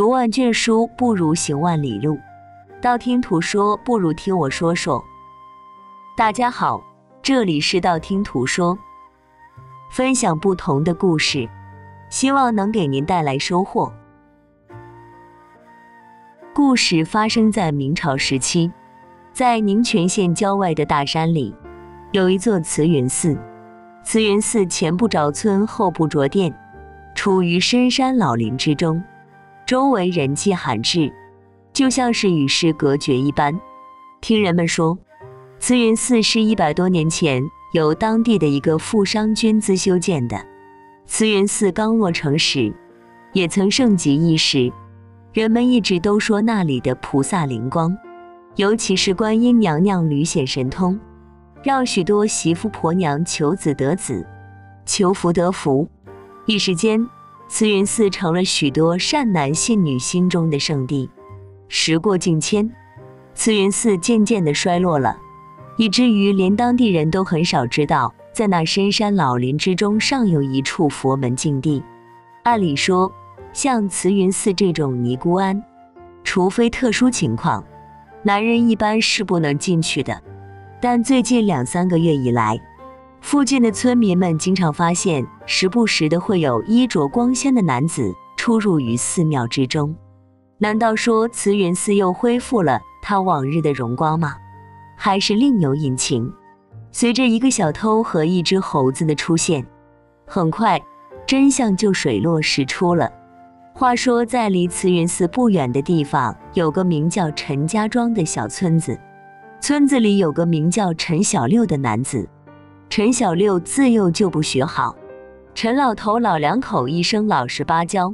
读万卷书不如行万里路，道听途说不如听我说说。大家好，这里是道听途说，分享不同的故事，希望能给您带来收获。故事发生在明朝时期，在宁泉县郊外的大山里，有一座慈云寺。慈云寺前不着村，后不着店，处于深山老林之中。周围人迹罕至，就像是与世隔绝一般。听人们说，慈云寺是一百多年前由当地的一个富商捐资修建的。慈云寺刚落成时，也曾盛极一时。人们一直都说那里的菩萨灵光，尤其是观音娘娘屡显神通，让许多媳妇婆娘求子得子，求福得福。一时间。慈云寺成了许多善男信女心中的圣地。时过境迁，慈云寺渐渐的衰落了，以至于连当地人都很少知道，在那深山老林之中尚有一处佛门净地。按理说，像慈云寺这种尼姑庵，除非特殊情况，男人一般是不能进去的。但最近两三个月以来，附近的村民们经常发现，时不时的会有衣着光鲜的男子出入于寺庙之中。难道说慈云寺又恢复了它往日的荣光吗？还是另有隐情？随着一个小偷和一只猴子的出现，很快真相就水落石出了。话说，在离慈云寺不远的地方，有个名叫陈家庄的小村子，村子里有个名叫陈小六的男子。陈小六自幼就不学好，陈老头老两口一生老实巴交，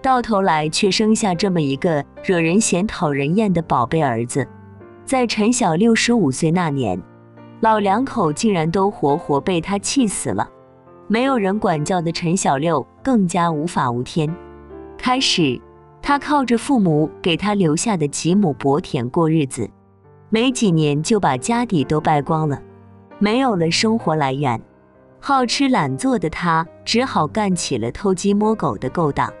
到头来却生下这么一个惹人嫌、讨人厌的宝贝儿子。在陈小六十五岁那年，老两口竟然都活活被他气死了。没有人管教的陈小六更加无法无天。开始，他靠着父母给他留下的几亩薄田过日子，没几年就把家底都败光了。没有了生活来源，好吃懒做的他只好干起了偷鸡摸狗的勾当。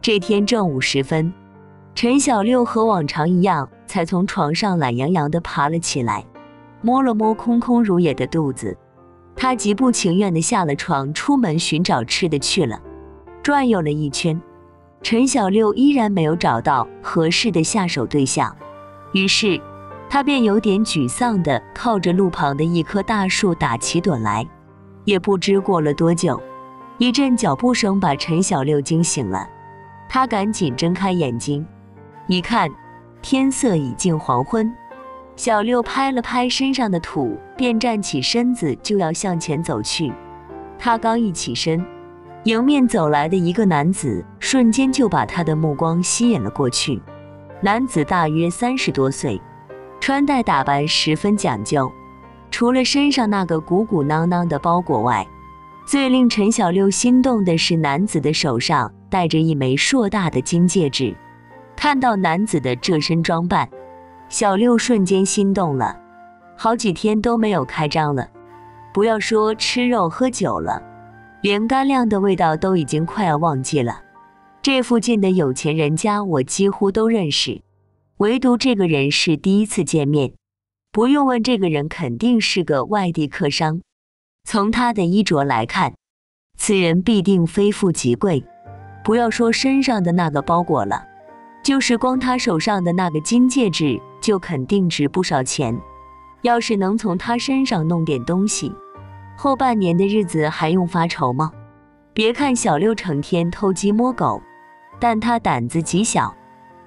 这天正午时分，陈小六和往常一样，才从床上懒洋洋地爬了起来，摸了摸空空如也的肚子，他极不情愿地下了床，出门寻找吃的去了。转悠了一圈，陈小六依然没有找到合适的下手对象，于是。他便有点沮丧地靠着路旁的一棵大树打起盹来，也不知过了多久，一阵脚步声把陈小六惊醒了。他赶紧睁开眼睛，一看天色已近黄昏。小六拍了拍身上的土，便站起身子就要向前走去。他刚一起身，迎面走来的一个男子瞬间就把他的目光吸引了过去。男子大约三十多岁。穿戴打扮十分讲究，除了身上那个鼓鼓囊囊的包裹外，最令陈小六心动的是男子的手上戴着一枚硕大的金戒指。看到男子的这身装扮，小六瞬间心动了。好几天都没有开张了，不要说吃肉喝酒了，连干粮的味道都已经快要忘记了。这附近的有钱人家，我几乎都认识。唯独这个人是第一次见面，不用问，这个人肯定是个外地客商。从他的衣着来看，此人必定非富即贵。不要说身上的那个包裹了，就是光他手上的那个金戒指，就肯定值不少钱。要是能从他身上弄点东西，后半年的日子还用发愁吗？别看小六成天偷鸡摸狗，但他胆子极小。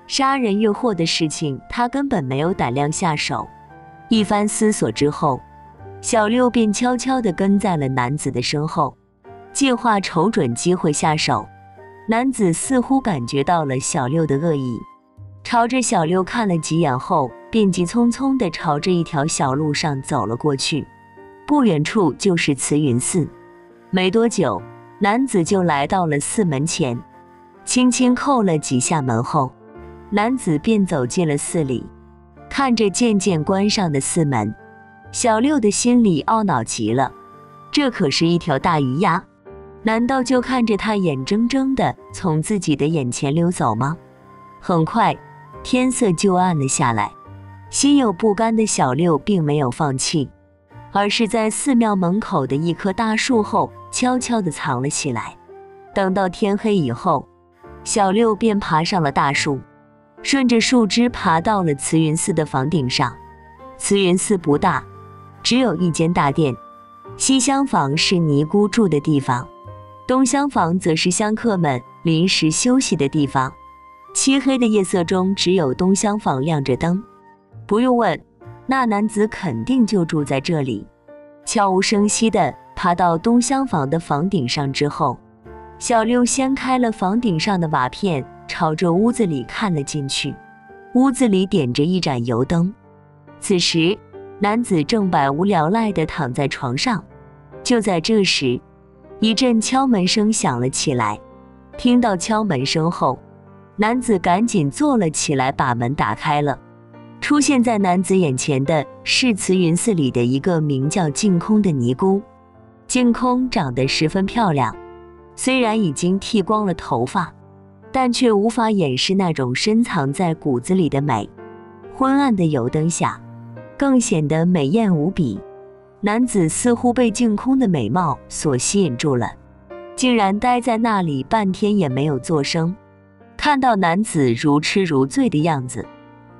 杀人越货的事情，他根本没有胆量下手。一番思索之后，小六便悄悄地跟在了男子的身后，计划瞅准机会下手。男子似乎感觉到了小六的恶意，朝着小六看了几眼后，便急匆匆地朝着一条小路上走了过去。不远处就是慈云寺。没多久，男子就来到了寺门前，轻轻叩了几下门后。男子便走进了寺里，看着渐渐关上的寺门，小六的心里懊恼极了。这可是一条大鱼呀，难道就看着他眼睁睁地从自己的眼前溜走吗？很快，天色就暗了下来。心有不甘的小六并没有放弃，而是在寺庙门口的一棵大树后悄悄地藏了起来。等到天黑以后，小六便爬上了大树，顺着树枝爬到了慈云寺的房顶上。慈云寺不大，只有一间大殿。西厢房是尼姑住的地方，东厢房则是香客们临时休息的地方。漆黑的夜色中，只有东厢房亮着灯。不用问，那男子肯定就住在这里。悄无声息地爬到东厢房的房顶上之后，小六掀开了房顶上的瓦片，朝着屋子里看了进去。屋子里点着一盏油灯。此时，男子正百无聊赖地躺在床上。就在这时，一阵敲门声响了起来。听到敲门声后，男子赶紧坐了起来，把门打开了。出现在男子眼前的是慈云寺里的一个名叫净空的尼姑。净空长得十分漂亮，虽然已经剃光了头发，但却无法掩饰那种深藏在骨子里的美。昏暗的油灯下，更显得美艳无比。男子似乎被净空的美貌所吸引住了，竟然呆在那里半天也没有作声。看到男子如痴如醉的样子。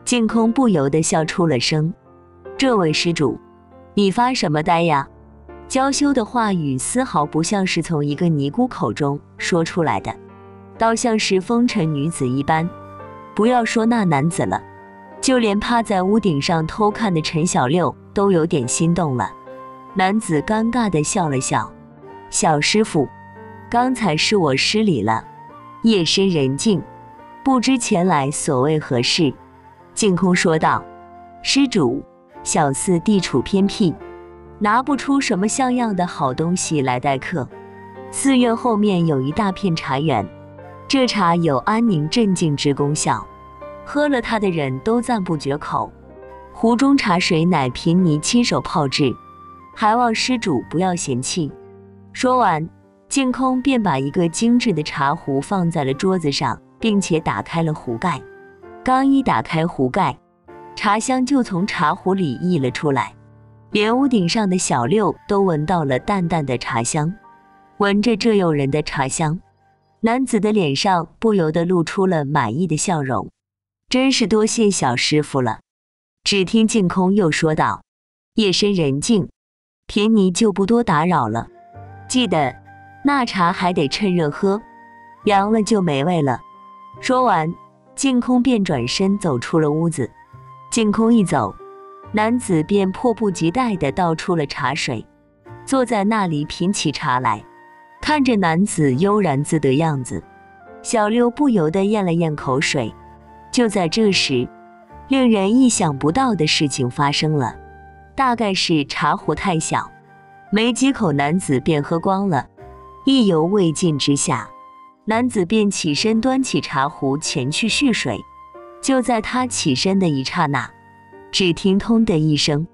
净空不由得笑出了声：“这位施主，你发什么呆呀？”娇羞的话语丝毫不像是从一个尼姑口中说出来的，倒像是风尘女子一般。不要说那男子了，就连趴在屋顶上偷看的陈小六都有点心动了。男子尴尬地笑了笑：“小师傅，刚才是我失礼了。夜深人静，不知前来所谓何事？”净空说道：“施主，小寺地处偏僻，拿不出什么像样的好东西来待客。寺院后面有一大片茶园，这茶有安宁镇静之功效，喝了它的人都赞不绝口。壶中茶水乃贫尼亲手泡制，还望施主不要嫌弃。”说完，净空便把一个精致的茶壶放在了桌子上，并且打开了壶盖。刚一打开壶盖，茶香就从茶壶里溢了出来，连屋顶上的小六都闻到了淡淡的茶香。闻着这诱人的茶香，男子的脸上不由得露出了满意的笑容。真是多谢小师傅了。只听净空又说道：“夜深人静，贫尼就不多打扰了。记得那茶还得趁热喝，凉了就没味了。”说完。净空便转身走出了屋子。净空一走，男子便迫不及待地倒出了茶水，坐在那里品起茶来。看着男子悠然自得样子，小六不由得咽了咽口水。就在这时，令人意想不到的事情发生了。大概是茶壶太小，没几口，男子便喝光了。意犹未尽之下。男子便起身端起茶壶前去蓄水，就在他起身的一刹那，只听“通”的一声，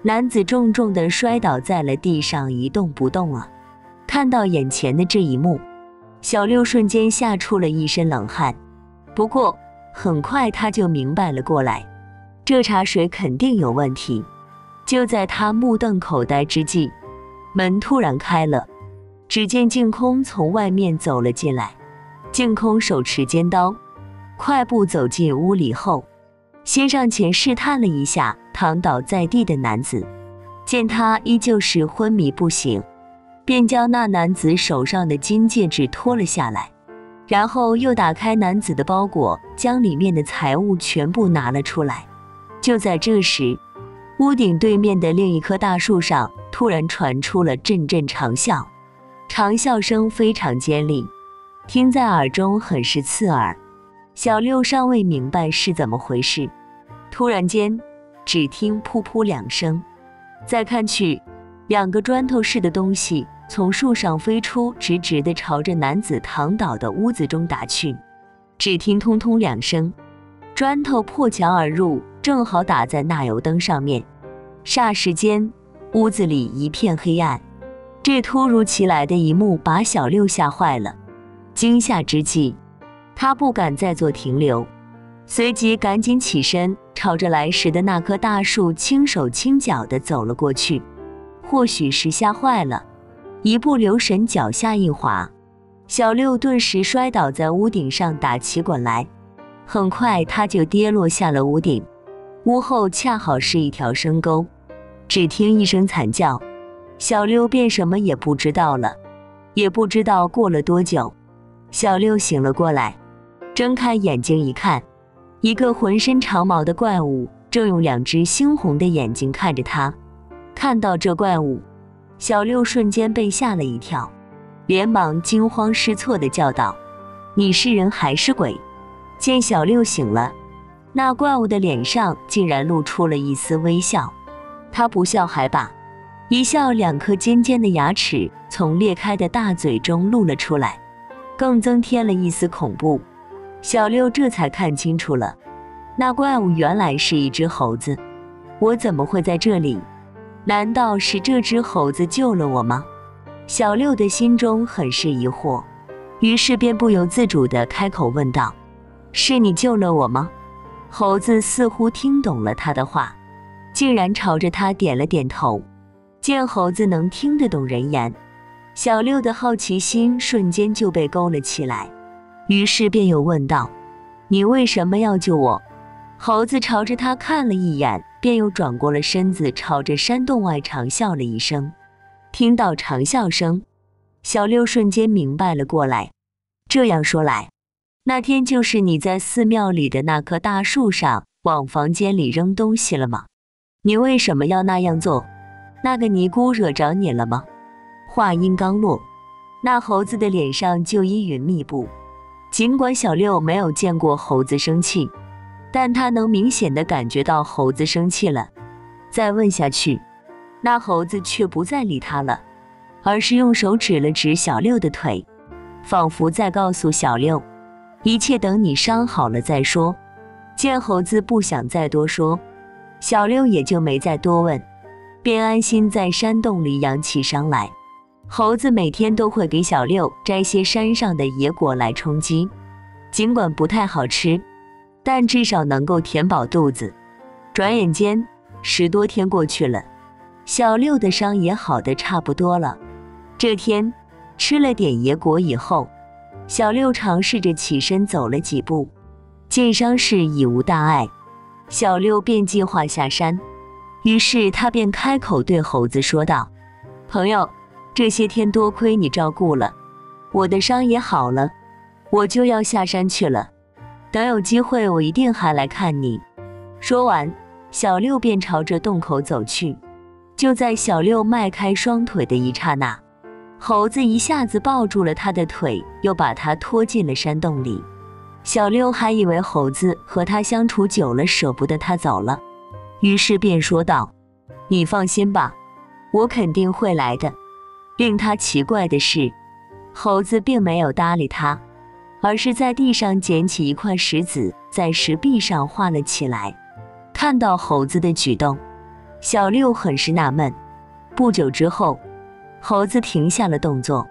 男子重重地摔倒在了地上，一动不动了。看到眼前的这一幕，小六瞬间吓出了一身冷汗。不过很快他就明白了过来，这茶水肯定有问题。就在他目瞪口呆之际，门突然开了。只见净空从外面走了进来，净空手持尖刀，快步走进屋里后，先上前试探了一下躺倒在地的男子，见他依旧是昏迷不醒，便将那男子手上的金戒指脱了下来，然后又打开男子的包裹，将里面的财物全部拿了出来。就在这时，屋顶对面的另一棵大树上突然传出了阵阵长啸。长啸声非常尖利，听在耳中很是刺耳。小六尚未明白是怎么回事，突然间，只听“噗噗”两声，再看去，两个砖头似的东西从树上飞出，直直地朝着男子躺倒的屋子中打去。只听“通通”两声，砖头破墙而入，正好打在那油灯上面。霎时间，屋子里一片黑暗。这突如其来的一幕把小六吓坏了，惊吓之际，他不敢再做停留，随即赶紧起身，朝着来时的那棵大树轻手轻脚地走了过去。或许是吓坏了，一不留神脚下一滑，小六顿时摔倒在屋顶上，打起滚来。很快他就跌落下了屋顶，屋后恰好是一条深沟。只听一声惨叫，小六便什么也不知道了。也不知道过了多久，小六醒了过来，睁开眼睛一看。一个浑身长毛的怪物正用两只猩红的眼睛看着他。看到这怪物，小六瞬间被吓了一跳，连忙惊慌失措地叫道：“你是人还是鬼？”见小六醒了，那怪物的脸上竟然露出了一丝微笑。他不笑还罢，一笑，两颗尖尖的牙齿从裂开的大嘴中露了出来，更增添了一丝恐怖。小六这才看清楚了，那怪物原来是一只猴子。我怎么会在这里？难道是这只猴子救了我吗？小六的心中很是疑惑，于是便不由自主地开口问道：“是你救了我吗？”猴子似乎听懂了他的话，竟然朝着他点了点头。见猴子能听得懂人言，小六的好奇心瞬间就被勾了起来。于是便又问道：“你为什么要救我？”猴子朝着他看了一眼，便又转过了身子，朝着山洞外长笑了一声。听到长笑声，小六瞬间明白了过来。这样说来，那天就是你在寺庙里的那棵大树上往房间里扔东西了吗？你为什么要那样做？那个尼姑惹着你了吗？话音刚落，那猴子的脸上就阴云密布。尽管小六没有见过猴子生气，但他能明显的感觉到猴子生气了。再问下去，那猴子却不再理他了，而是用手指了指小六的腿，仿佛在告诉小六，一切等你伤好了再说。见猴子不想再多说，小六也就没再多问，便安心在山洞里养起伤来。猴子每天都会给小六摘些山上的野果来充饥，尽管不太好吃，但至少能够填饱肚子。转眼间十多天过去了，小六的伤也好的差不多了。这天吃了点野果以后，小六尝试着起身走了几步，见伤势已无大碍，小六便计划下山。于是他便开口对猴子说道：“朋友。”这些天多亏你照顾了，我的伤也好了，我就要下山去了。等有机会，我一定还来看你。说完，小六便朝着洞口走去。就在小六迈开双腿的一刹那，猴子一下子抱住了他的腿，又把他拖进了山洞里。小六还以为猴子和他相处久了，舍不得他走了，于是便说道：“你放心吧，我肯定会来的。”令他奇怪的是，猴子并没有搭理他，而是在地上捡起一块石子，在石壁上画了起来。看到猴子的举动，小六很是纳闷。不久之后，猴子停下了动作。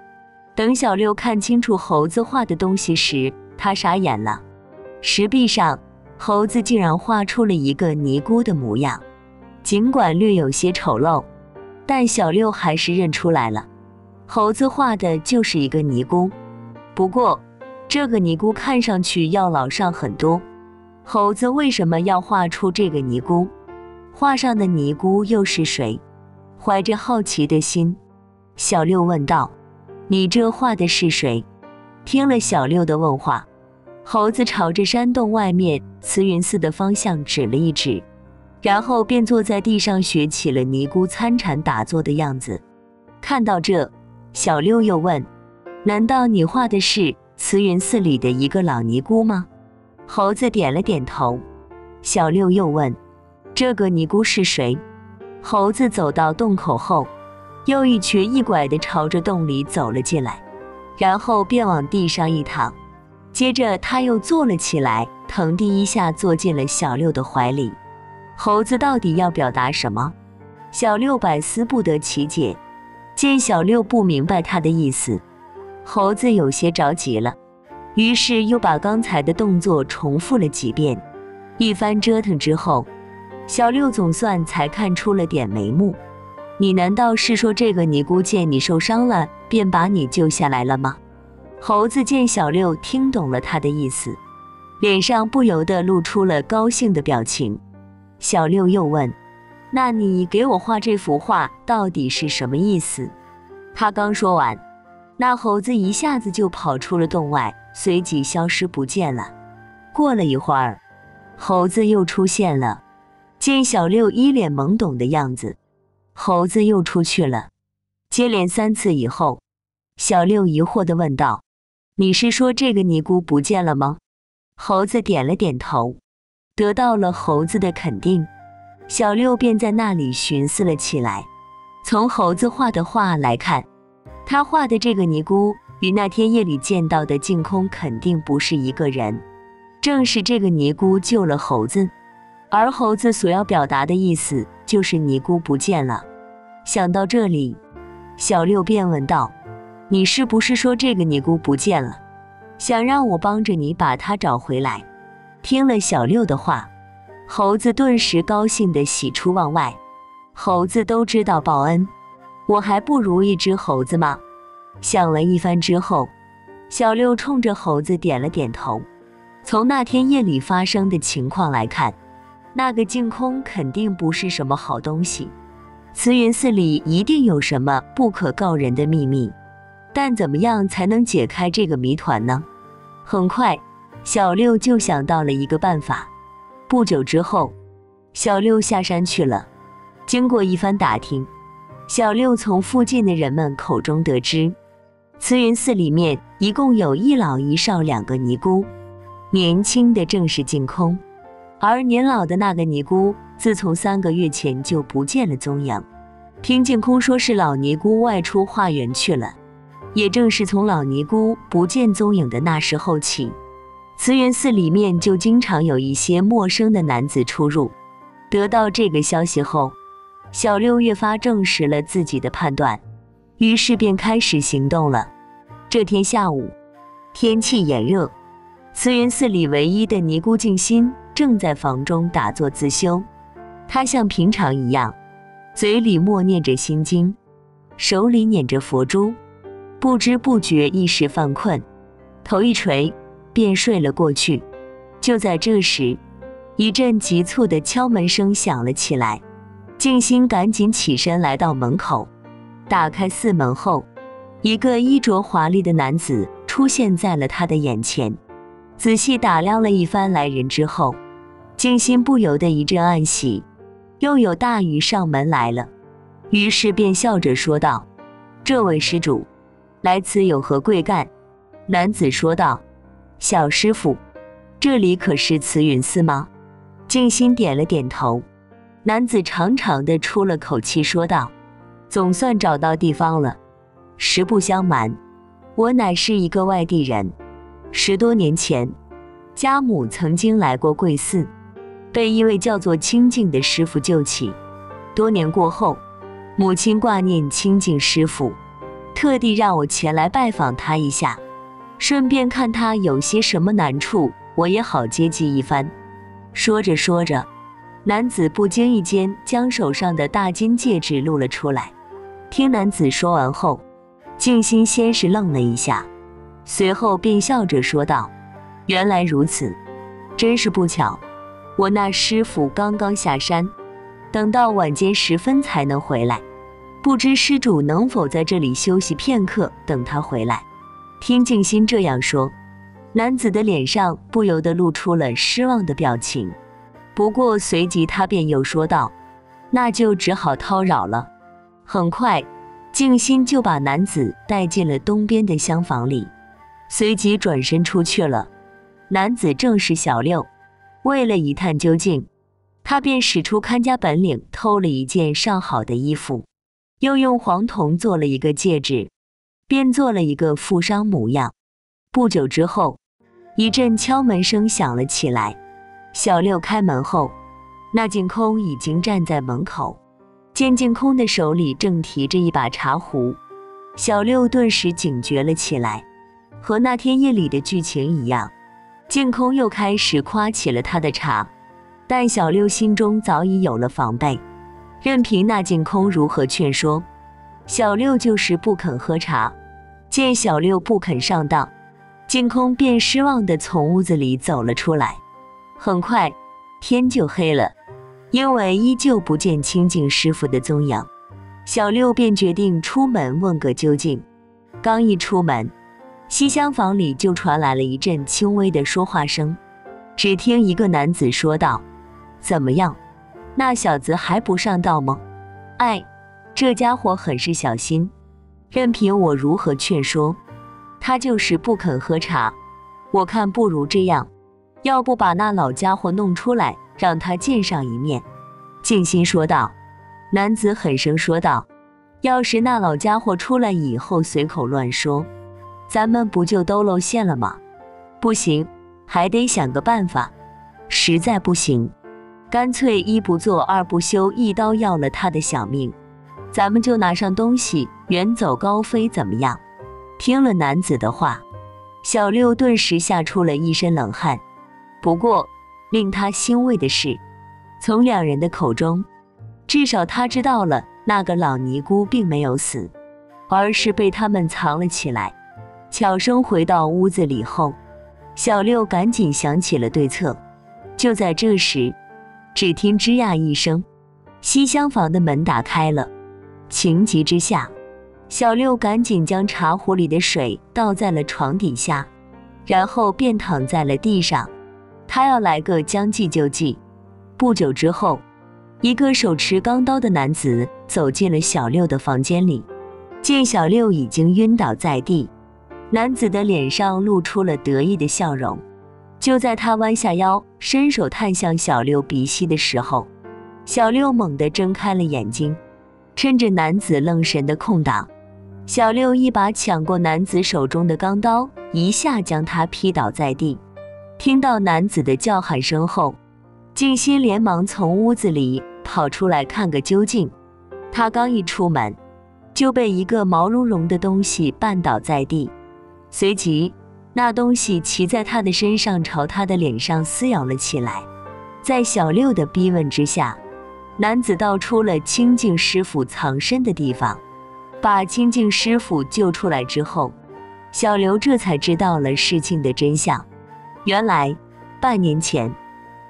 等小六看清楚猴子画的东西时，他傻眼了。石壁上，猴子竟然画出了一个尼姑的模样，尽管略有些丑陋，但小六还是认出来了。猴子画的就是一个尼姑，不过这个尼姑看上去要老上很多。猴子为什么要画出这个尼姑？画上的尼姑又是谁？怀着好奇的心，小六问道：“你这画的是谁？”听了小六的问话，猴子朝着山洞外面慈云寺的方向指了一指，然后便坐在地上学起了尼姑参禅打坐的样子。看到这。小六又问：“难道你画的是慈云寺里的一个老尼姑吗？”猴子点了点头。小六又问：“这个尼姑是谁？”猴子走到洞口后，又一瘸一拐地朝着洞里走了进来，然后便往地上一躺，接着他又坐了起来，腾地一下坐进了小六的怀里。猴子到底要表达什么？小六百思不得其解。见小六不明白他的意思，猴子有些着急了，于是又把刚才的动作重复了几遍。一番折腾之后，小六总算才看出了点眉目。你难道是说这个尼姑见你受伤了，便把你救下来了吗？猴子见小六听懂了他的意思，脸上不由得露出了高兴的表情。小六又问：“那你给我画这幅画到底是什么意思？”他刚说完，那猴子一下子就跑出了洞外，随即消失不见了。过了一会儿，猴子又出现了，见小六一脸懵懂的样子，猴子又出去了。接连三次以后，小六疑惑地问道。你是说这个尼姑不见了吗？猴子点了点头，得到了猴子的肯定，小六便在那里寻思了起来。从猴子画的画来看，他画的这个尼姑与那天夜里见到的净空肯定不是一个人。正是这个尼姑救了猴子，而猴子所要表达的意思就是尼姑不见了。想到这里，小六便问道。你是不是说这个尼姑不见了，想让我帮着你把她找回来？听了小六的话，猴子顿时高兴的喜出望外。猴子都知道报恩，我还不如一只猴子吗？想了一番之后，小六冲着猴子点了点头。从那天夜里发生的情况来看，那个净空肯定不是什么好东西，慈云寺里一定有什么不可告人的秘密。但怎么样才能解开这个谜团呢？很快，小六就想到了一个办法。不久之后，小六下山去了。经过一番打听，小六从附近的人们口中得知，慈云寺里面一共有一老一少两个尼姑，年轻的正是净空，而年老的那个尼姑，自从三个月前就不见了踪影。听净空说是老尼姑外出化缘去了。也正是从老尼姑不见踪影的那时候起，慈云寺里面就经常有一些陌生的男子出入。得到这个消息后，小六越发证实了自己的判断，于是便开始行动了。这天下午，天气炎热，慈云寺里唯一的尼姑静心正在房中打坐自修。她像平常一样，嘴里默念着心经，手里捻着佛珠。不知不觉一时犯困，头一垂，便睡了过去。就在这时，一阵急促的敲门声响了起来。静心赶紧起身来到门口，打开寺门后，一个衣着华丽的男子出现在了他的眼前。仔细打量了一番来人之后，静心不由得一阵暗喜，又有大鱼上门来了，于是便笑着说道：“这位施主。”来此有何贵干？男子说道：“小师傅，这里可是慈云寺吗？”静心点了点头。男子长长的出了口气，说道：“总算找到地方了。实不相瞒，我乃是一个外地人。十多年前，家母曾经来过贵寺，被一位叫做清净的师傅救起。多年过后，母亲挂念清净师傅。”特地让我前来拜访他一下，顺便看他有些什么难处，我也好接济一番。说着说着，男子不经意间将手上的大金戒指露了出来。听男子说完后，静心先是愣了一下，随后便笑着说道：“原来如此，真是不巧，我那师傅刚刚下山，等到晚间时分才能回来。”不知施主能否在这里休息片刻，等他回来？听静心这样说，男子的脸上不由得露出了失望的表情。不过随即他便又说道：“那就只好叨扰了。”很快，静心就把男子带进了东边的厢房里，随即转身出去了。男子正是小六，为了一探究竟，他便使出看家本领，偷了一件上好的衣服。又用黄铜做了一个戒指，变做了一个富商模样。不久之后，一阵敲门声响了起来。小六开门后，那净空已经站在门口，见净空的手里正提着一把茶壶，小六顿时警觉了起来。和那天夜里的剧情一样，净空又开始夸起了他的茶。但小六心中早已有了防备，任凭那净空如何劝说，小六就是不肯喝茶。见小六不肯上当，净空便失望地从屋子里走了出来。很快，天就黑了，因为依旧不见清净师傅的踪影，小六便决定出门问个究竟。刚一出门，西厢房里就传来了一阵轻微的说话声。只听一个男子说道。怎么样？那小子还不上道吗？哎，这家伙很是小心，任凭我如何劝说，他就是不肯喝茶。我看不如这样，要不把那老家伙弄出来，让他见上一面。静心说道。男子狠声说道：“要是那老家伙出来以后随口乱说，咱们不就都露馅了吗？不行，还得想个办法。实在不行。”干脆一不做二不休，一刀要了他的小命，咱们就拿上东西远走高飞，怎么样？听了男子的话，小六顿时吓出了一身冷汗。不过令他欣慰的是，从两人的口中，至少他知道了那个老尼姑并没有死，而是被他们藏了起来。悄声回到屋子里后，小六赶紧想起了对策。就在这时。只听吱呀一声，西厢房的门打开了。情急之下，小六赶紧将茶壶里的水倒在了床底下，然后便躺在了地上。他要来个将计就计。不久之后，一个手持钢刀的男子走进了小六的房间里，见小六已经晕倒在地，男子的脸上露出了得意的笑容。就在他弯下腰，伸手探向小六鼻息的时候，小六猛地睁开了眼睛，趁着男子愣神的空档，小六一把抢过男子手中的钢刀，一下将他劈倒在地。听到男子的叫喊声后，静心连忙从屋子里跑出来看个究竟。他刚一出门，就被一个毛茸茸的东西绊倒在地，随即。那东西骑在他的身上，朝他的脸上撕咬了起来。在小六的逼问之下，男子道出了清净师傅藏身的地方。把清净师傅救出来之后，小刘这才知道了事情的真相。原来，半年前，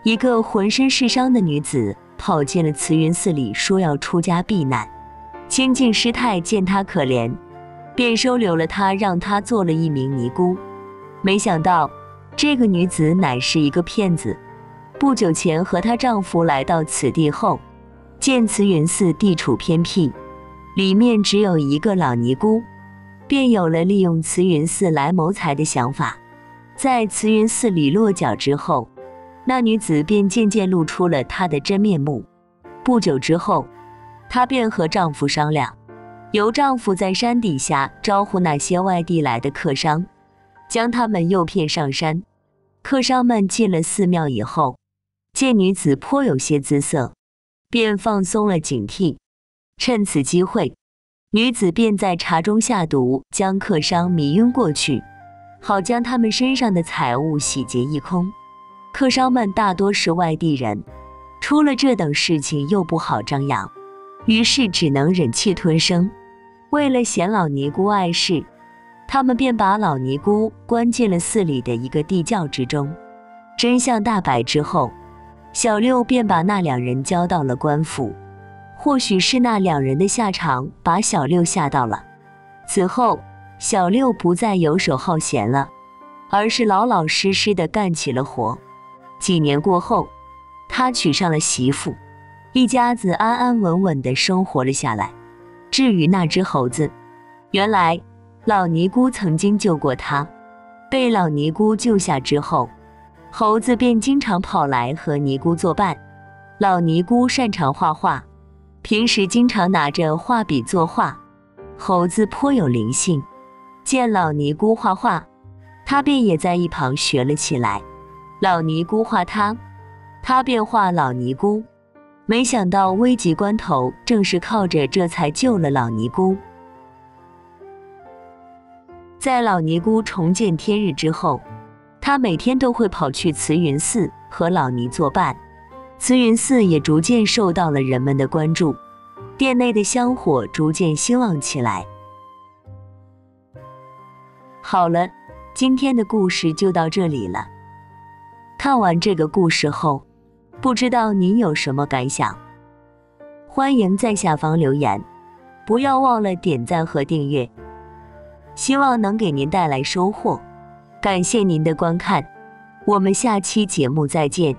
一个浑身是伤的女子跑进了慈云寺里，说要出家避难。清净师太见她可怜，便收留了她，让她做了一名尼姑。没想到，这个女子乃是一个骗子。不久前和她丈夫来到此地后，见慈云寺地处偏僻，里面只有一个老尼姑，便有了利用慈云寺来谋财的想法。在慈云寺里落脚之后，那女子便渐渐露出了她的真面目。不久之后，她便和丈夫商量，由丈夫在山底下招呼那些外地来的客商。将他们诱骗上山，客商们进了寺庙以后，见女子颇有些姿色，便放松了警惕。趁此机会，女子便在茶中下毒，将客商迷晕过去，好将他们身上的财物洗劫一空。客商们大多是外地人，出了这等事情又不好张扬，于是只能忍气吞声。为了显老尼姑碍事。他们便把老尼姑关进了寺里的一个地窖之中。真相大白之后，小六便把那两人交到了官府。或许是那两人的下场把小六吓到了。此后，小六不再游手好闲了，而是老老实实的干起了活。几年过后，他娶上了媳妇，一家子安安稳稳的生活了下来。至于那只猴子，原来。老尼姑曾经救过他，被老尼姑救下之后，猴子便经常跑来和尼姑作伴。老尼姑擅长画画，平时经常拿着画笔作画。猴子颇有灵性，见老尼姑画画，他便也在一旁学了起来。老尼姑画他，他便画老尼姑。没想到危急关头，正是靠着这才救了老尼姑。在老尼姑重见天日之后，他每天都会跑去慈云寺和老尼作伴。慈云寺也逐渐受到了人们的关注，店内的香火逐渐兴旺起来。好了，今天的故事就到这里了。看完这个故事后，不知道您有什么感想？欢迎在下方留言，不要忘了点赞和订阅，希望能给您带来收获。感谢您的观看，我们下期节目再见。